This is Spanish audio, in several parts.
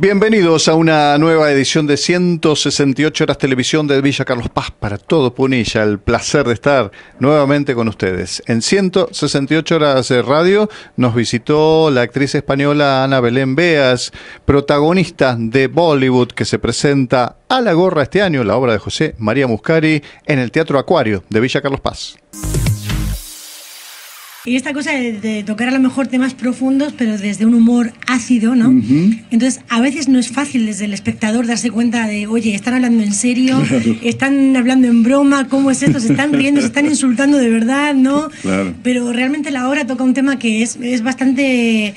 Bienvenidos a una nueva edición de 168 horas televisión de Villa Carlos Paz para todo Punilla. El placer de estar nuevamente con ustedes. En 168 horas de radio nos visitó la actriz española Ana Belén Beas, protagonista de Bollywood que se presenta a la gorra este año, la obra de José María Muscari, en el Teatro Acuario de Villa Carlos Paz. Y esta cosa de, tocar a lo mejor temas profundos, pero desde un humor ácido, ¿no? Entonces, a veces no es fácil desde el espectador darse cuenta de, oye, están hablando en serio, están hablando en broma, ¿cómo es esto? Se están riendo, se están insultando de verdad, ¿no? Pero realmente la obra toca un tema que es, es bastante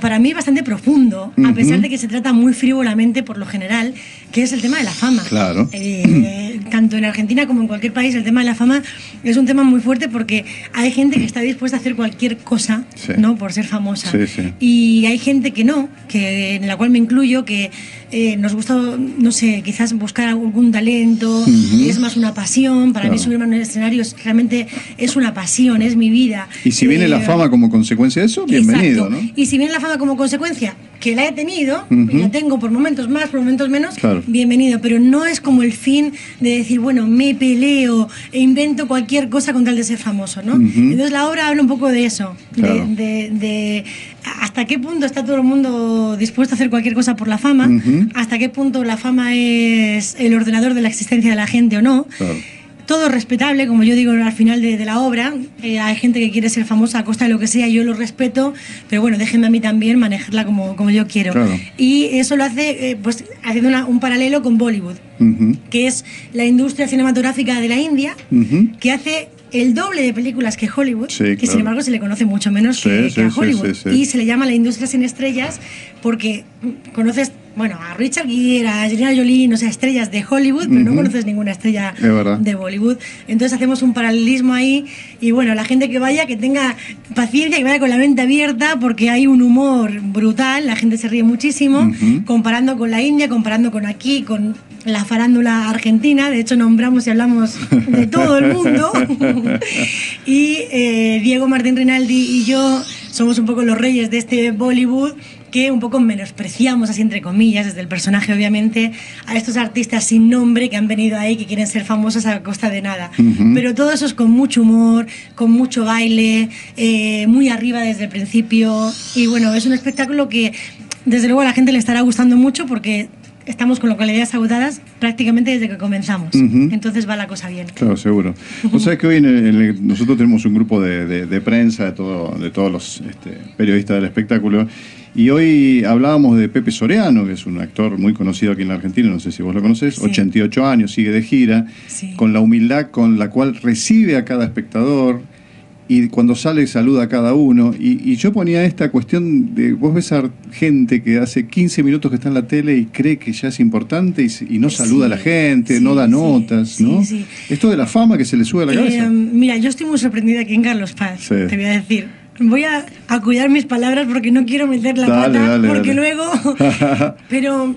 para mí bastante profundo, a pesar de que se trata muy frívolamente por lo general, que es el tema de la fama. Claro. Eh, tanto en Argentina como en cualquier país, el tema de la fama es un tema muy fuerte porque hay gente que está dispuesta a hacer cualquier cosa, ¿no? Por ser famosa. y hay gente que no, que en la cual me incluyo, que eh, nos gusta, no sé, quizás buscar algún talento, es más una pasión. Para mí subirme a un escenario realmente es una pasión, es mi vida. Y si viene la eh, fama como consecuencia de eso, bienvenido, ¿no? Y si viene la fama como consecuencia, que la he tenido, y la tengo por momentos más, por momentos menos, bienvenido. Pero no es como el fin de decir, bueno, me peleo e invento cualquier cosa con tal de ser famoso, ¿no? Entonces la obra habla un poco de eso, de, hasta qué punto está todo el mundo dispuesto a hacer cualquier cosa por la fama, hasta qué punto la fama es el ordenador de la existencia de la gente o no todo respetable, como yo digo al final de, la obra. Eh, hay gente que quiere ser famosa a costa de lo que sea, yo lo respeto, pero bueno, déjenme a mí también manejarla como, como yo quiero. Y eso lo hace eh, pues, haciendo un paralelo con Bollywood, que es la industria cinematográfica de la India, que hace el doble de películas que Hollywood, que sin embargo se le conoce mucho menos que, a Hollywood. y se le llama la industria sin estrellas porque conoces bueno, a Richard Gere, a Angelina Jolie, no sé, estrellas de Hollywood, pero no conoces ninguna estrella de Bollywood. Entonces hacemos un paralelismo ahí y bueno, la gente que vaya, que tenga paciencia, que vaya con la mente abierta porque hay un humor brutal, la gente se ríe muchísimo, comparando con la India, comparando con aquí, con la farándula argentina, de hecho nombramos y hablamos de todo el mundo. y eh, Diego Martín Rinaldi y yo somos un poco los reyes de este Bollywood que un poco menospreciamos, así entre comillas, desde el personaje obviamente, a estos artistas sin nombre que han venido ahí, que quieren ser famosos a costa de nada. Pero todo eso es con mucho humor, con mucho baile, eh, muy arriba desde el principio. Y bueno, es un espectáculo que desde luego a la gente le estará gustando mucho porque estamos con localidades agotadas prácticamente desde que comenzamos. Entonces va la cosa bien. Claro, seguro. O sea que hoy nosotros tenemos un grupo de, prensa de, todo, de todos los este, periodistas del espectáculo y hoy hablábamos de Pepe Soriano, que es un actor muy conocido aquí en la Argentina, no sé si vos lo conocés, 88 años, sigue de gira, con la humildad con la cual recibe a cada espectador y cuando sale saluda a cada uno. Y, yo ponía esta cuestión de, vos ves a gente que hace 15 minutos que está en la tele y cree que ya es importante y, no saluda a la gente, no da notas, ¿no? Esto de la fama que se le sube a la cabeza. Eh, mira, yo estoy muy sorprendida aquí en Carlos Paz, te voy a decir voy a, cuidar mis palabras porque no quiero meter la pata, porque luego... pero,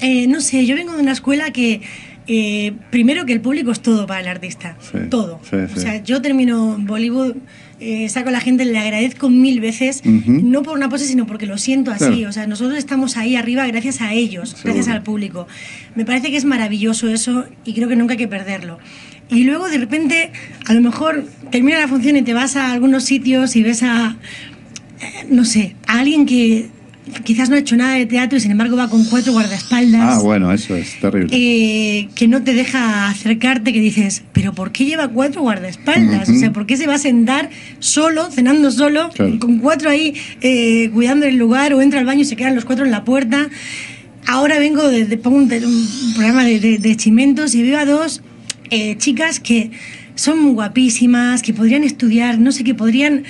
eh, no sé, yo vengo de una escuela que... Eh, primero que el público es todo para el artista, todo. o sea, yo termino Bollywood, eh, saco a la gente, le agradezco mil veces, no por una pose, sino porque lo siento así. O sea, nosotros estamos ahí arriba gracias a ellos, gracias al público. Me parece que es maravilloso eso y creo que nunca hay que perderlo y luego de repente a lo mejor termina la función y te vas a algunos sitios y ves a, eh, no sé, a alguien que quizás no ha hecho nada de teatro y sin embargo va con cuatro guardaespaldas. Ah, bueno, eso es terrible. Eh, que no te deja acercarte, que dices, pero ¿por qué lleva cuatro guardaespaldas? O sea, ¿por qué se va a sentar solo, cenando solo, con cuatro ahí eh, cuidando el lugar o entra al baño y se quedan los cuatro en la puerta? Ahora vengo de, un, programa de, de chimentos y veo a dos eh, chicas que son muy guapísimas, que podrían estudiar, no sé, que podrían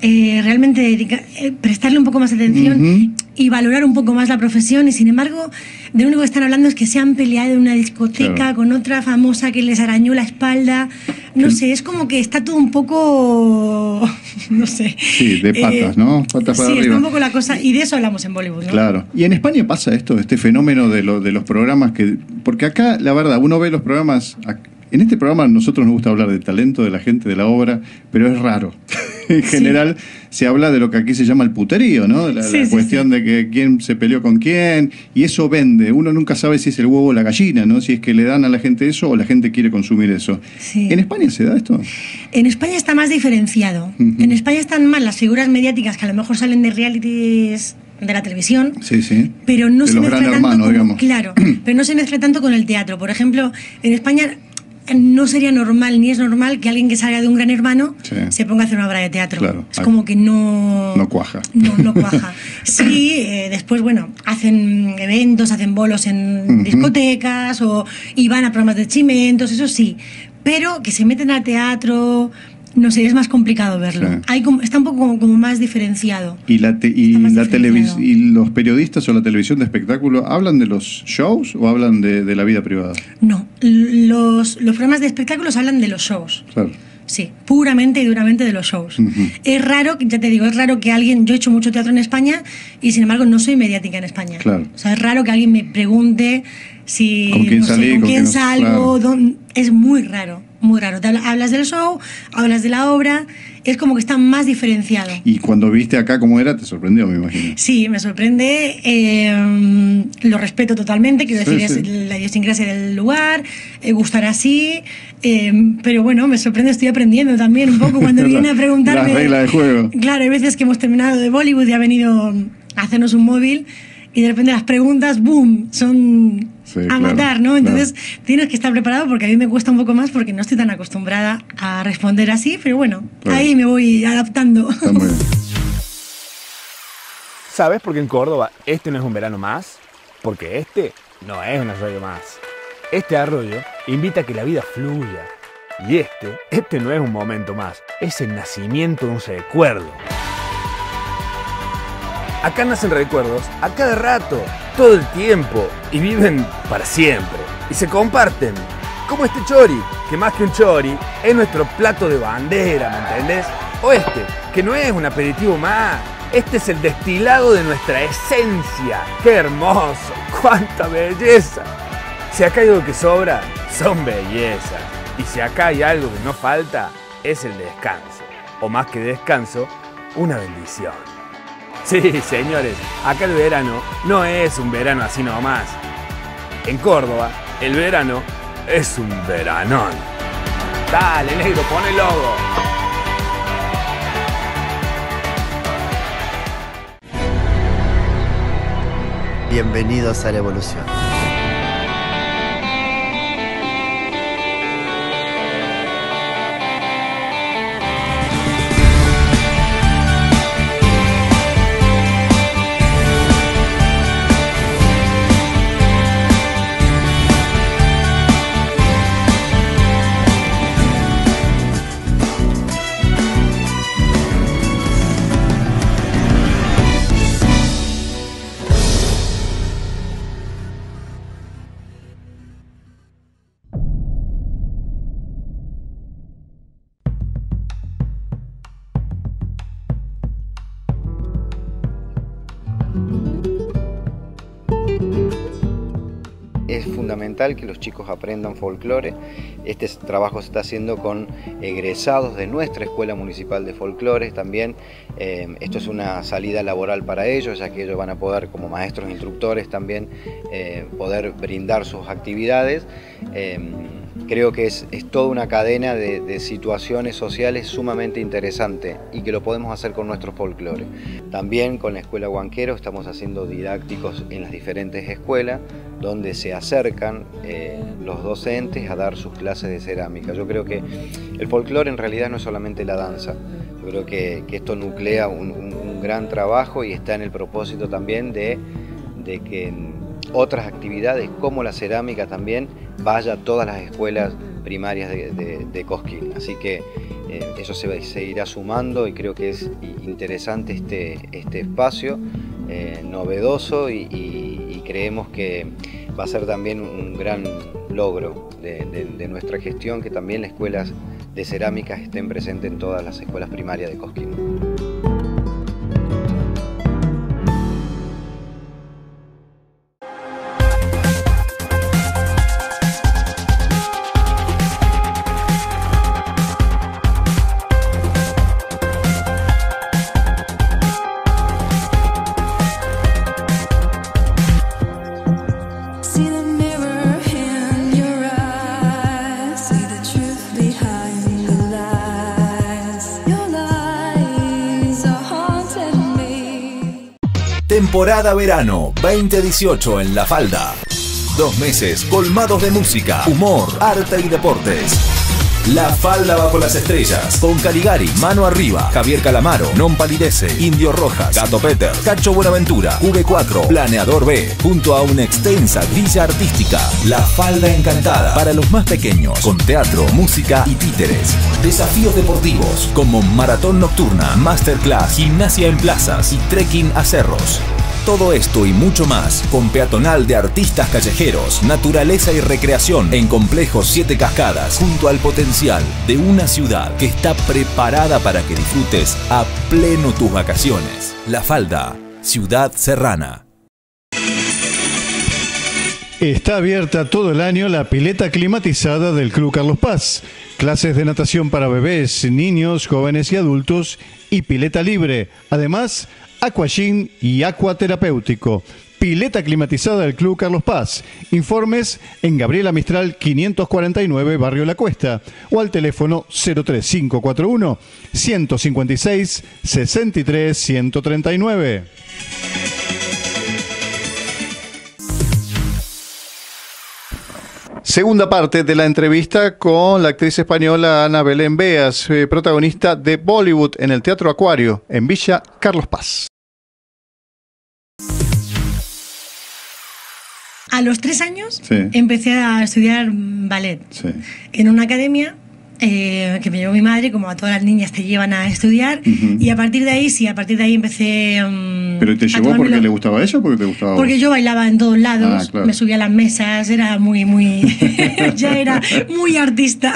eh, realmente eh, prestarle un poco más atención y valorar un poco más la profesión. Y sin embargo de lo único que están hablando es que se han peleado en una discoteca con otra famosa que les arañó la espalda. No sé es como que está todo un poco no sé. Sí de patas no patas para sí está un poco la cosa y de eso hablamos en Bollywood ¿no? claro. Y en España pasa esto este fenómeno de, de los programas que porque acá la verdad uno ve los programas En este programa nosotros nos gusta hablar del talento de la gente, de la obra, pero es raro. en general se habla de lo que aquí se llama el puterío, ¿no? La, cuestión de que quién se peleó con quién, y eso vende. Uno nunca sabe si es el huevo o la gallina, ¿no? Si es que le dan a la gente eso o la gente quiere consumir eso. ¿En España se da esto? En España está más diferenciado. En España están más las figuras mediáticas que a lo mejor salen de realities de la televisión. Sí, sí. Pero no se mezcla tanto Claro, pero no se mezcla tanto con el teatro. Por ejemplo, en España no sería normal ni es normal que alguien que salga de un gran hermano se ponga a hacer una obra de teatro. es como que no. No cuaja. No, no cuaja. sí, eh, después, bueno, hacen eventos, hacen bolos en discotecas o y van a programas de chimentos, eso sí. Pero que se meten al teatro, no sé, es más complicado verlo. Hay como, está un poco como, más diferenciado. ¿Y, la, y, la y los periodistas o la televisión de espectáculo hablan de los shows o hablan de, la vida privada? No, los, los programas de espectáculos hablan de los shows. Claro. Sí, puramente y duramente de los shows. Es raro, ya te digo, es raro que alguien, yo he hecho mucho teatro en España y sin embargo no soy mediática en España. Claro. O sea, es raro que alguien me pregunte si con quién, quién salgo, es muy raro muy raro. hablas del show, hablas de la obra, es como que está más diferenciado. ¿Y cuando viste acá cómo era, te sorprendió, me imagino? Sí, me sorprende. Eh, lo respeto totalmente, quiero decir, es la idiosincrasia del lugar, eh, gustar así. Eh, pero bueno, me sorprende, estoy aprendiendo también un poco cuando viene a preguntarme. La regla de juego. Claro, hay veces que hemos terminado de Bollywood y ha venido a hacernos un móvil y de repente las preguntas, ¡boom!, son a matar, ¿no? Entonces tienes que estar preparado porque a mí me cuesta un poco más porque no estoy tan acostumbrada a responder así, pero bueno, ahí me voy adaptando. ¿Sabes por qué en Córdoba este no es un verano más? Porque este no es un arroyo más. Este arroyo invita a que la vida fluya. Y este, este no es un momento más, es el nacimiento de un recuerdo. Acá nacen recuerdos a cada rato, todo el tiempo, y viven para siempre. Y se comparten. Como este chori, que más que un chori, es nuestro plato de bandera, ¿me entendés? O este, que no es un aperitivo más. Este es el destilado de nuestra esencia. ¡Qué hermoso! ¡Cuánta belleza! Si acá hay algo que sobra, son bellezas. Y si acá hay algo que no falta, es el descanso. O más que descanso, una bendición. Sí, señores, acá el verano no es un verano así nomás. En Córdoba, el verano es un veranón. Dale, negro, pon el logo. Bienvenidos a la evolución. Que los chicos aprendan folclore. Este trabajo se está haciendo con egresados de nuestra Escuela Municipal de Folclore también. Eh, esto es una salida laboral para ellos, ya que ellos van a poder, como maestros instructores también, eh, poder brindar sus actividades. Eh, creo que es, toda una cadena de, situaciones sociales sumamente interesante y que lo podemos hacer con nuestro folclore. También con la Escuela Huanquero estamos haciendo didácticos en las diferentes escuelas donde se acercan eh, los docentes a dar sus clases de cerámica. Yo creo que el folclore en realidad no es solamente la danza, yo creo que, esto nuclea un, gran trabajo y está en el propósito también de, de que otras actividades como la cerámica también vaya a todas las escuelas primarias de, Cosquín. Así que eh, eso se seguirá sumando y creo que es interesante este, este espacio, eh, novedoso y, creemos que va a ser también un gran logro de, nuestra gestión que también las escuelas de cerámica estén presentes en todas las escuelas primarias de Cosquín. Temporada verano 2018 en La Falda. Dos meses colmados de música, humor, arte y deportes. La falda bajo las estrellas. Con Caligari, Mano Arriba, Javier Calamaro, Non Palidece, Indio Rojas, Gato Peter, Cacho Buenaventura, V4, Planeador B, junto a una extensa grilla artística. La falda encantada. Para los más pequeños, con teatro, música y títeres. Desafíos deportivos, como maratón nocturna, masterclass, gimnasia en plazas y trekking a cerros. Todo esto y mucho más con peatonal de artistas callejeros, naturaleza y recreación en Complejo Siete Cascadas, junto al potencial de una ciudad que está preparada para que disfrutes a pleno tus vacaciones. La Falda, Ciudad Serrana. Está abierta todo el año la pileta climatizada del Club Carlos Paz. Clases de natación para bebés, niños, jóvenes y adultos y pileta libre. Además, Aquagym y Acuaterapéutico. Pileta climatizada del Club Carlos Paz. Informes en Gabriela Mistral 549, Barrio La Cuesta. O al teléfono 03541 156 63 139. Segunda parte de la entrevista con la actriz española Ana Belén Beas, eh, protagonista de Bollywood en el Teatro Acuario, en Villa Carlos Paz. A los tres años empecé a estudiar ballet en una academia eh, que me llevó mi madre, como a todas las niñas te llevan a estudiar, y a partir de ahí, sí, a partir de ahí empecé... Um, ¿Pero te llevó porque le gustaba eso o porque te gustaba Porque yo bailaba en todos lados, ah, me subía a las mesas, era muy, muy... ya era muy artista.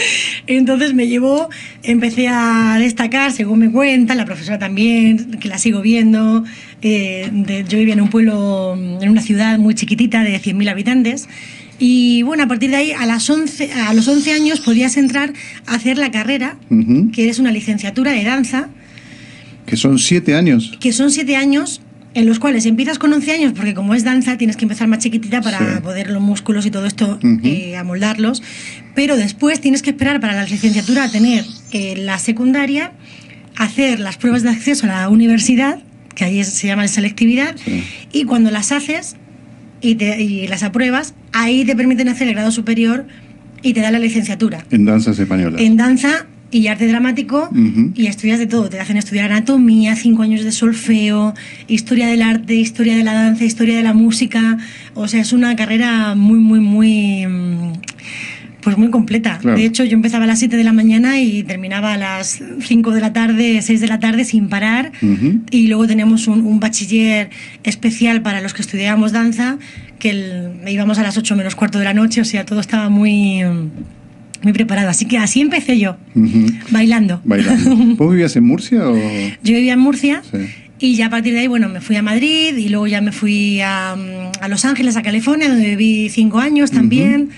Entonces me llevó, empecé a destacar, según me cuenta, la profesora también, que la sigo viendo. Eh, yo vivía en un pueblo, en una ciudad muy chiquitita de 100.000 habitantes, y bueno, a partir de ahí, a, las 11, a los 11 años podías entrar a hacer la carrera, que es una licenciatura de danza. ¿Que son siete años? Que son siete años en los cuales empiezas con 11 años, porque como es danza tienes que empezar más chiquitita para poder los músculos y todo esto eh, amoldarlos, pero después tienes que esperar para la licenciatura a tener eh, la secundaria, hacer las pruebas de acceso a la universidad, que ahí se llama selectividad, y cuando las haces y, y las apruebas, ahí te permiten hacer el grado superior y te da la licenciatura. En danzas españolas. En danza y arte dramático y estudias de todo. Te hacen estudiar anatomía, cinco años de solfeo, historia del arte, historia de la danza, historia de la música. O sea, es una carrera muy, muy, muy mm, pues muy completa. De hecho, yo empezaba a las 7 de la mañana y terminaba a las 5 de la tarde, 6 de la tarde sin parar. Y luego teníamos un, bachiller especial para los que estudiábamos danza, que íbamos a las 8 menos cuarto de la noche, o sea, todo estaba muy muy preparado. Así que así empecé yo, bailando. bailando. ¿Vos vivías en Murcia? O? Yo vivía en Murcia. Y ya a partir de ahí, bueno, me fui a Madrid y luego ya me fui a, a Los Ángeles, a California, donde viví cinco años también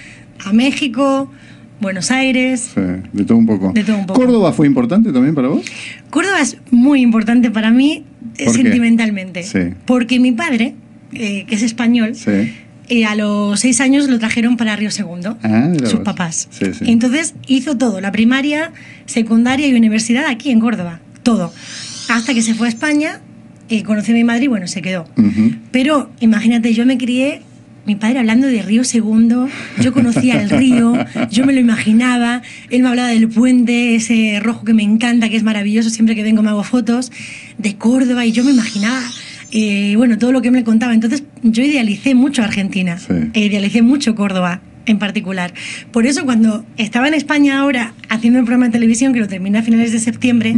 a México, Buenos Aires. Sí, de todo un poco. ¿Córdoba fue importante también para vos? Córdoba es muy importante para mí sentimentalmente. Porque mi padre, eh, que es español, eh, a los seis años lo trajeron para Río Segundo, ah, sus papás. Entonces hizo todo, la primaria, secundaria y universidad aquí en Córdoba, todo. Hasta que se fue a España, eh, conoció a mi madre y bueno, se quedó. Pero imagínate, yo me crié mi padre hablando de Río Segundo, yo conocía el río, yo me lo imaginaba, él me hablaba del puente, ese rojo que me encanta, que es maravilloso, siempre que vengo me hago fotos, de Córdoba, y yo me imaginaba, eh, bueno, todo lo que me contaba. Entonces yo idealicé mucho Argentina, e idealicé mucho Córdoba en particular. Por eso cuando estaba en España ahora haciendo un programa de televisión que lo terminé a finales de septiembre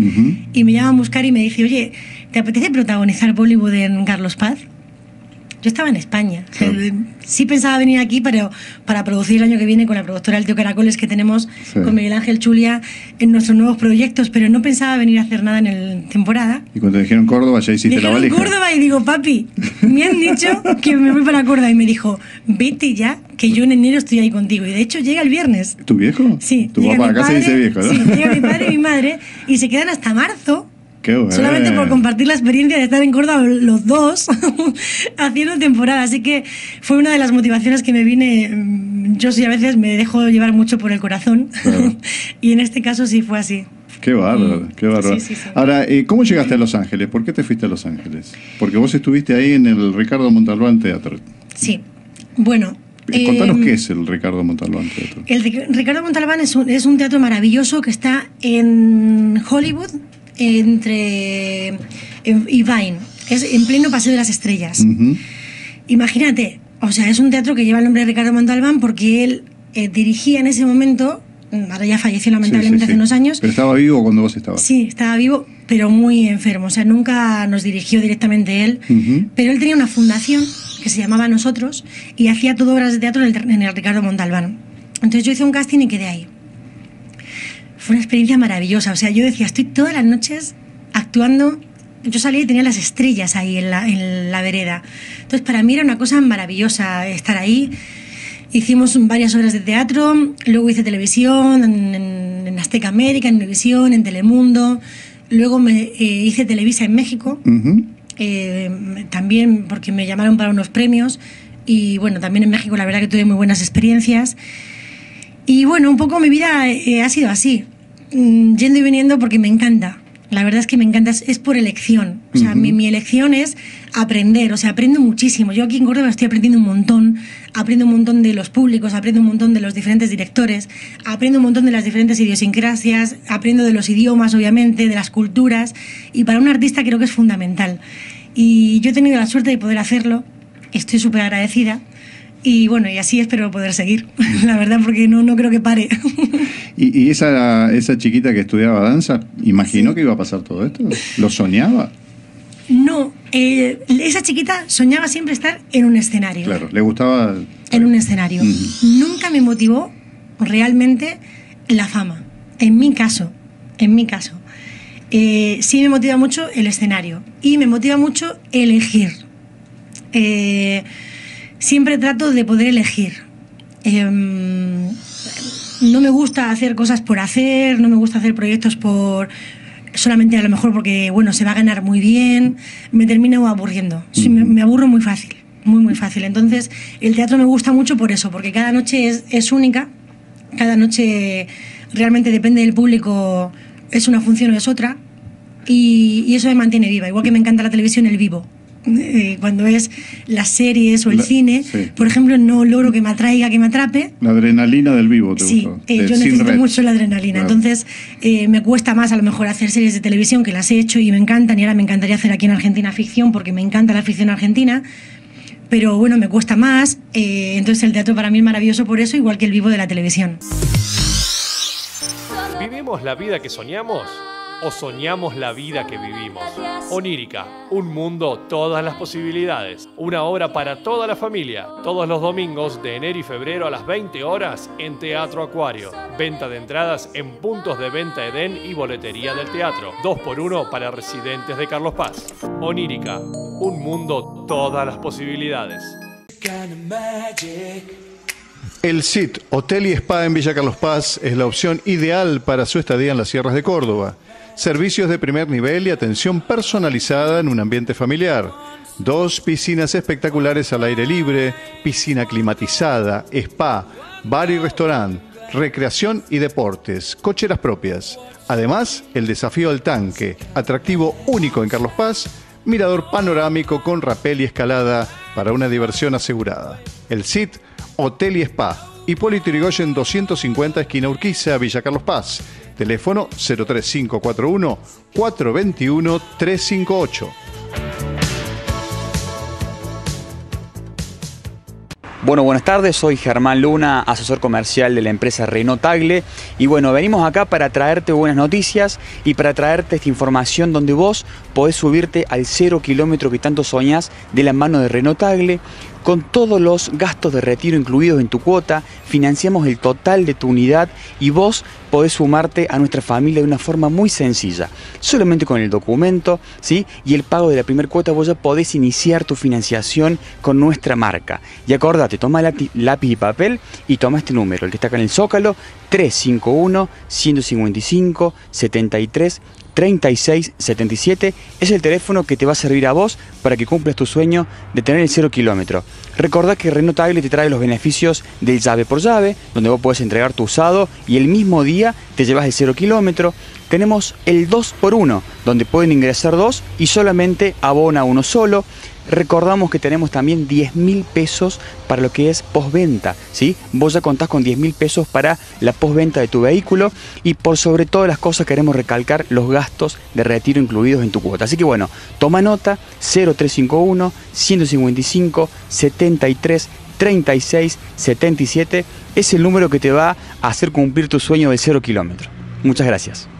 y me llaman a buscar y me dice, oye, ¿te apetece protagonizar Bollywood en Carlos Paz? Yo estaba en España. sí pensaba venir aquí pero para producir el año que viene con la productora El Tío Caracoles que tenemos con Miguel Ángel Chulia en nuestros nuevos proyectos, pero no pensaba venir a hacer nada en el temporada. Y cuando dijeron Córdoba ya hiciste la valija. Córdoba y digo, papi, me han dicho que me voy para Córdoba y me dijo, vete ya, que yo en enero estoy ahí contigo. Y de hecho llega el viernes. ¿Tu viejo? Sí. Tu papá acá se dice viejo, ¿no? Sí, llega mi padre y mi madre y se quedan hasta marzo Solamente por compartir la experiencia de estar en Córdoba los dos haciendo temporada. Así que fue una de las motivaciones que me vine. Mm, yo sí a veces me dejo llevar mucho por el corazón y en este caso sí fue así. Qué bárbaro, qué bárbaro. Ahora, eh, ¿cómo llegaste a Los Ángeles? ¿Por qué te fuiste a Los Ángeles? Porque vos estuviste ahí en el Ricardo Montalbán Teatro. Sí. Bueno, eh, Contanos qué es el Ricardo Montalbán Teatro. El Ricardo Montalbán es un, es un teatro maravilloso que está en Hollywood, entre y Vine. Es en pleno Paseo de las Estrellas. Imagínate, o sea, es un teatro que lleva el nombre de Ricardo Montalbán porque él eh, dirigía en ese momento, ahora ya falleció lamentablemente hace unos años. Pero estaba vivo cuando vos estabas. Sí, estaba vivo, pero muy enfermo. O sea, nunca nos dirigió directamente él. Pero él tenía una fundación que se llamaba Nosotros y hacía todo obras de teatro en el, en el Ricardo Montalbán. Entonces yo hice un casting y quedé ahí. Fue una experiencia maravillosa. O sea, yo decía, estoy todas las noches actuando yo salí y tenía las estrellas ahí en la, en la, vereda. Entonces, para mí era una cosa maravillosa estar ahí. Hicimos varias horas de teatro, luego hice televisión en, Azteca América, en Televisión, en Telemundo. Luego me eh, hice Televisa en México, eh, también porque me llamaron para unos premios. Y bueno, también en México la verdad que tuve muy buenas experiencias. Y bueno, un poco mi vida eh, ha sido así, yendo y viniendo porque me encanta la verdad es que me encanta, es, por elección. O sea, mi, elección es aprender, o sea, aprendo muchísimo. Yo aquí en Córdoba estoy aprendiendo un montón, aprendo un montón de los públicos, aprendo un montón de los diferentes directores, aprendo un montón de las diferentes idiosincrasias, aprendo de los idiomas, obviamente, de las culturas, y para un artista creo que es fundamental. Y yo he tenido la suerte de poder hacerlo, estoy súper agradecida. Y bueno, y así espero poder seguir, la verdad, porque no, no creo que pare. ¿Y, esa, esa chiquita que estudiaba danza, imaginó que iba a pasar todo esto? ¿Lo soñaba? No, eh, esa chiquita soñaba siempre estar en un escenario. Claro, le gustaba... En un escenario. Nunca me motivó realmente la fama, en mi caso, en mi caso. Eh, sí me motiva mucho el escenario y me motiva mucho elegir. Eh, siempre trato de poder elegir. Em, no me gusta hacer cosas por hacer, no me gusta hacer proyectos por solamente a lo mejor porque bueno se va a ganar muy bien, me termino aburriendo. me, aburro muy fácil, muy muy fácil. Entonces el teatro me gusta mucho por eso, porque cada noche es, es única, cada noche realmente depende del público, es una función o es otra. Y, y eso me mantiene viva, igual que me encanta la televisión, el vivo. Eh, cuando es las series o el cine, por ejemplo, no logro que me atraiga, que me atrape. La adrenalina del vivo, ¿te Sí, eh, yo necesito mucho la adrenalina. Entonces, eh, me cuesta más a lo mejor hacer series de televisión que las he hecho y me encantan. Y ahora me encantaría hacer aquí en Argentina ficción porque me encanta la ficción argentina. Pero bueno, me cuesta más. entonces, el teatro para mí es maravilloso por eso, igual que el vivo de la televisión. ¿Vivimos la vida que soñamos? O soñamos la vida que vivimos. Onírica, un mundo, todas las posibilidades. Una obra para toda la familia. Todos los domingos de enero y febrero a las 20 horas en Teatro Acuario. Venta de entradas en puntos de venta Edén y boletería del teatro. 2 por 1 para residentes de Carlos Paz. Onírica, un mundo, todas las posibilidades. El CIT, Hotel y Spa en Villa Carlos Paz, es la opción ideal para su estadía en las sierras de Córdoba servicios de primer nivel y atención personalizada en un ambiente familiar. Dos piscinas espectaculares al aire libre, piscina climatizada, spa, bar y restaurante, recreación y deportes, cocheras propias. Además, el desafío al tanque, atractivo único en Carlos Paz, mirador panorámico con rapel y escalada para una diversión asegurada. El SIT, Hotel y Spa, Hipólito Yrigoyen 250 esquina Urquiza, Villa Carlos Paz. Teléfono 03541 421 358. Bueno, buenas tardes, soy Germán Luna, asesor comercial de la empresa Renault Tagle y bueno, venimos acá para traerte buenas noticias y para traerte esta información donde vos podés subirte al cero kilómetro que tanto soñás de la mano de Renault Tagle con todos los gastos de retiro incluidos en tu cuota, financiamos el total de tu unidad y vos podés sumarte a nuestra familia de una forma muy sencilla. Solamente con el documento ¿sí? y el pago de la primera cuota vos ya podés iniciar tu financiación con nuestra marca. Y acordate, toma lápiz y papel y toma este número, el que está acá en el zócalo, 351 155 73 3677 es el teléfono que te va a servir a vos para que cumplas tu sueño de tener el cero kilómetro. Recordá que Renault Tagle te trae los beneficios del llave por llave, donde vos podés entregar tu usado y el mismo día te llevas el cero kilómetro. Tenemos el 2x1, donde pueden ingresar dos y solamente abona uno solo. Recordamos que tenemos también 10 mil pesos para lo que es postventa, ¿sí? Vos ya contás con 10 mil pesos para la postventa de tu vehículo y por sobre todas las cosas queremos recalcar los gastos de retiro incluidos en tu cuota. Así que bueno, toma nota 0351 155 73 36 77 es el número que te va a hacer cumplir tu sueño de cero kilómetro. Muchas gracias.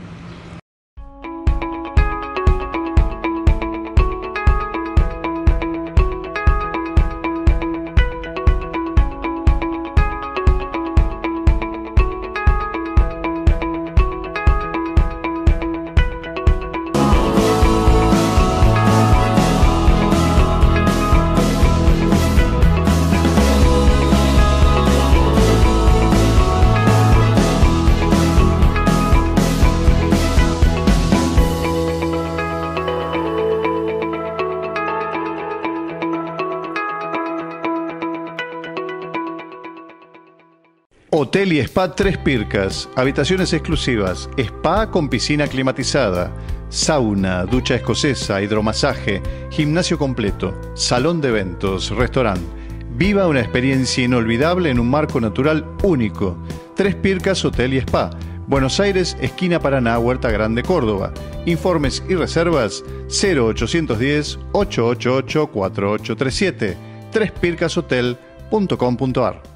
Hotel y Spa Tres Pircas, habitaciones exclusivas, spa con piscina climatizada, sauna, ducha escocesa, hidromasaje, gimnasio completo, salón de eventos, restaurante. Viva una experiencia inolvidable en un marco natural único. Tres Pircas Hotel y Spa. Buenos Aires, esquina Paraná, Huerta Grande, Córdoba. Informes y reservas 0810 888 4837 trespircashotel.com.ar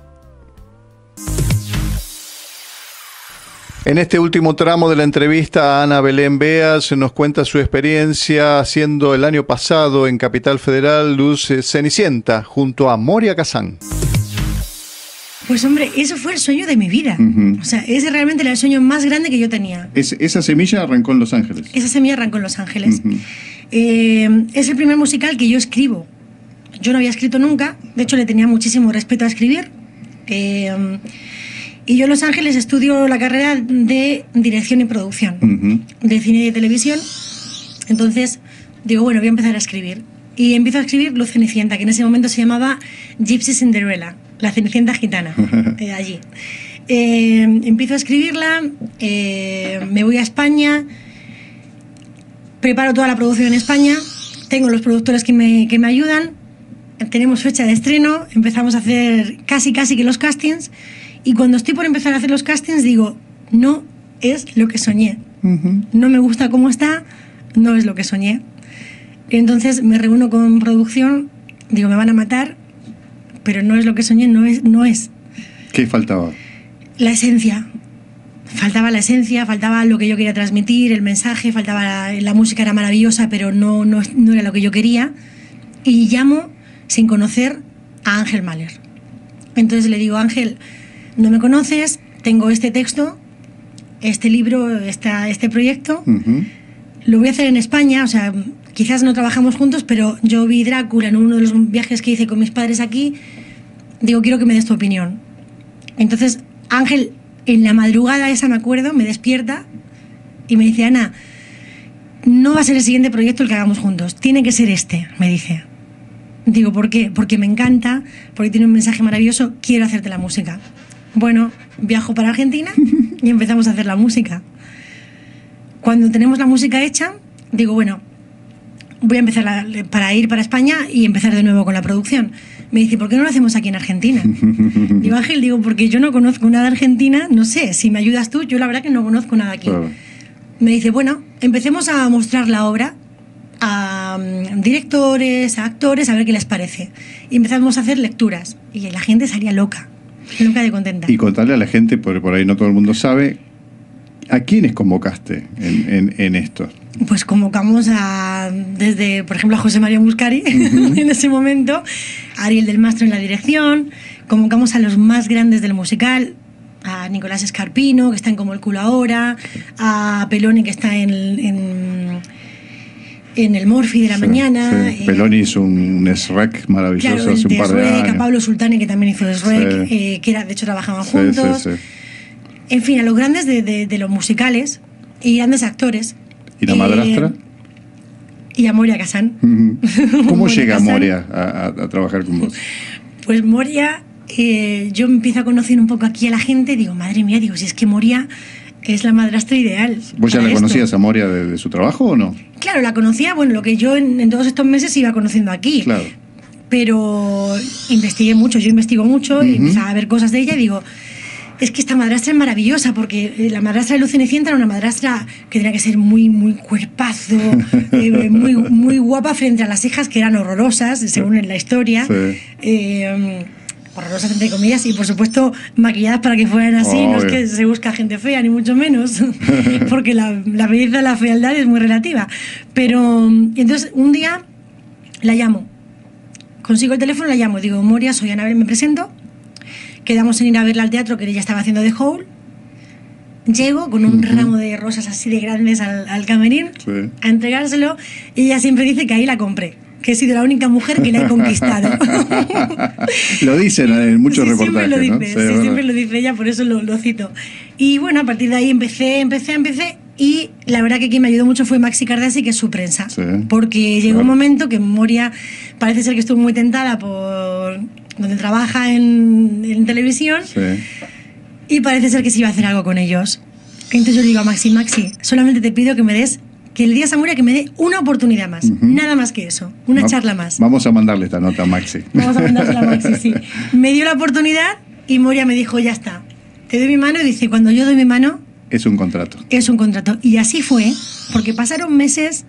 En este último tramo de la entrevista, Ana Belén Beas nos cuenta su experiencia haciendo el año pasado en Capital Federal Luz Cenicienta junto a Moria Kazán. Pues hombre, eso fue el sueño de mi vida. O sea, ese realmente era el sueño más grande que yo tenía. esa semilla arrancó en Los Ángeles. Esa semilla arrancó en Los Ángeles. Eh, es el primer musical que yo escribo. Yo no había escrito nunca, de hecho le tenía muchísimo respeto a escribir. Eh, y yo en Los Ángeles estudio la carrera de dirección y producción de cine y de televisión. Entonces digo, bueno, voy a empezar a escribir. Y empiezo a escribir Luz Cenicienta, que en ese momento se llamaba Gypsy Cinderella, la Cenicienta gitana, eh, allí. Eh, empiezo a escribirla, eh, me voy a España, preparo toda la producción en España, tengo los productores que me, que me ayudan, tenemos fecha de estreno, empezamos a hacer casi casi que los castings y cuando estoy por empezar a hacer los castings digo, no es lo que soñé. No me gusta cómo está, no es lo que soñé. Entonces me reúno con producción, digo, me van a matar, pero no es lo que soñé, no es. No es. ¿Qué faltaba? La esencia. Faltaba la esencia, faltaba lo que yo quería transmitir, el mensaje, faltaba la, música era maravillosa, pero no, no, no era lo que yo quería. Y llamo sin conocer a Ángel Mahler. Entonces le digo, Ángel, no me conoces, tengo este texto, este libro, esta, este proyecto, lo voy a hacer en España, o sea, quizás no trabajamos juntos, pero yo vi Drácula en uno de los viajes que hice con mis padres aquí, digo, quiero que me des tu opinión. Entonces, Ángel, en la madrugada esa me acuerdo, me despierta y me dice, Ana, no va a ser el siguiente proyecto el que hagamos juntos, tiene que ser este, me dice. Digo, ¿por qué? Porque me encanta, porque tiene un mensaje maravilloso, quiero hacerte la música. Bueno, viajo para Argentina y empezamos a hacer la música. Cuando tenemos la música hecha, digo, bueno, voy a empezar para ir para España y empezar de nuevo con la producción. Me dice, ¿por qué no lo hacemos aquí en Argentina? Digo, Ángel, digo, porque yo no conozco nada de Argentina, no sé, si me ayudas tú, yo la verdad que no conozco nada aquí. Me dice, bueno, empecemos a mostrar la obra a mm, directores, a actores, a ver qué les parece. Y empezamos a hacer lecturas y la gente salía loca. Nunca de contenta. Y contarle a la gente, por, por ahí no todo el mundo sabe, ¿a quiénes convocaste en, en, esto? Pues convocamos a, desde, por ejemplo, a José María Muscari en ese momento, a Ariel del Mastro en la dirección, convocamos a los más grandes del musical, a Nicolás Escarpino, que está en Como el culo ahora, a Peloni, que está en, en en el Morphy de la mañana. Sí. Eh, Peloni hizo un SREC maravilloso hace un par de años. A Pablo Sultani, que también hizo SREC, eh, que era, de hecho trabajaban juntos. En fin, a los grandes de, de, los musicales y grandes actores. ¿Y la madrastra? Y a Moria Casán. ¿Cómo llega Moria a, trabajar con vos? Pues Moria, eh, yo empiezo a conocer un poco aquí a la gente, digo, madre mía, digo, si es que Moria es la madrastra ideal. ¿Vos ya la conocías a Moria de, su trabajo o no? Claro, la conocía, bueno, lo que yo en, todos estos meses iba conociendo aquí. Claro. Pero investigué mucho, yo investigo mucho y empezaba a ver cosas de ella y digo, es que esta madrastra es maravillosa, porque eh, la madrastra de Lucenicienta era una madrastra que tenía que ser muy, muy cuerpazo, eh, muy, muy guapa frente a las hijas que eran horrorosas, según en la historia. Eh, horrorosas entre comillas y por supuesto maquilladas para que fueran así, no es que se busca gente fea ni mucho menos, porque la, la belleza, la fealdad es muy relativa. Pero entonces un día la llamo, consigo el teléfono, la llamo, digo, Moria, soy Anabel, me presento, Quedamos en ir a verla al teatro, que ella estaba haciendo de Hole. Llego con un ramo de rosas así de grandes al, camerín a entregárselo y ella siempre dice que ahí la compré que he sido la única mujer que la he conquistado. lo dicen en muchos reportajes. Siempre lo dice, sí, siempre lo dice ella, por eso lo, lo, cito. Y bueno, a partir de ahí empecé, empecé, empecé. Y la verdad que quien me ayudó mucho fue Maxi Cardassi, que es su prensa. porque llegó un momento que Moria parece ser que estuvo muy tentada por donde trabaja en, televisión. Y parece ser que se iba a hacer algo con ellos. Entonces yo digo a Maxi, Maxi, solamente te pido que me des, que el día Samuria que me dé una oportunidad más. Nada más que eso, una charla más. Vamos a mandarle esta nota a Maxi. Vamos a mandarle a Maxi, sí. Me dio la oportunidad y Moria me dijo, ya está. Te doy mi mano y dice, cuando yo doy mi mano... Es un contrato. Es un contrato. Y así fue, porque pasaron meses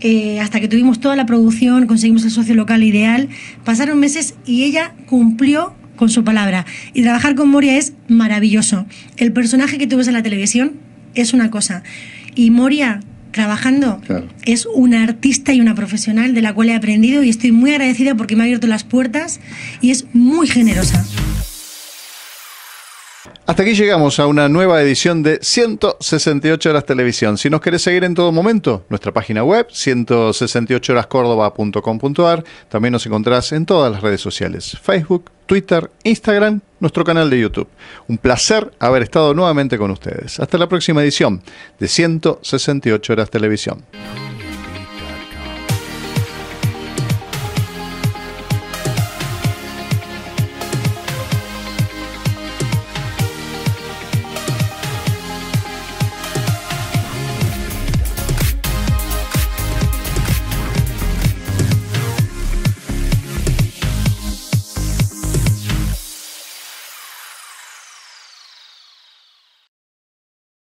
eh, hasta que tuvimos toda la producción, conseguimos el socio local ideal, pasaron meses y ella cumplió con su palabra. Y trabajar con Moria es maravilloso. El personaje que tú ves en la televisión es una cosa. Y Moria, trabajando, es una artista y una profesional de la cual he aprendido y estoy muy agradecida porque me ha abierto las puertas y es muy generosa. Hasta aquí llegamos a una nueva edición de 168 horas televisión. Si nos querés seguir en todo momento, nuestra página web 168horascórdoba.com.ar. También nos encontrás en todas las redes sociales, Facebook, Twitter, Instagram, nuestro canal de YouTube. Un placer haber estado nuevamente con ustedes. Hasta la próxima edición de 168 horas televisión.